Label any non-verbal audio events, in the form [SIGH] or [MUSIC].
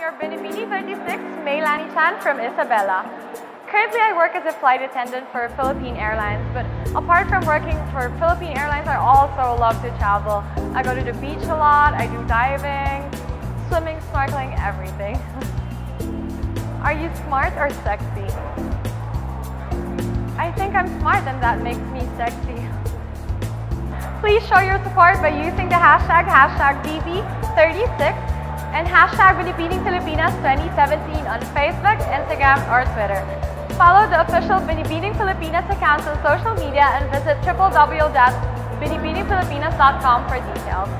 your Binibini 36, Mae Lanie Chan from Isabela. Currently, I work as a flight attendant for Philippine Airlines, but apart from working for Philippine Airlines, I also love to travel. I go to the beach a lot, I do diving, swimming, snorkeling, everything. [LAUGHS] Are you smart or sexy? I think I'm smart and that makes me sexy. [LAUGHS] Please show your support by using the hashtag hashtag BB36 and hashtag Binibining Pilipinas 2017 on Facebook, Instagram, or Twitter. Follow the official Binibining Pilipinas accounts on social media and visit www.binibiningpilipinas.com for details.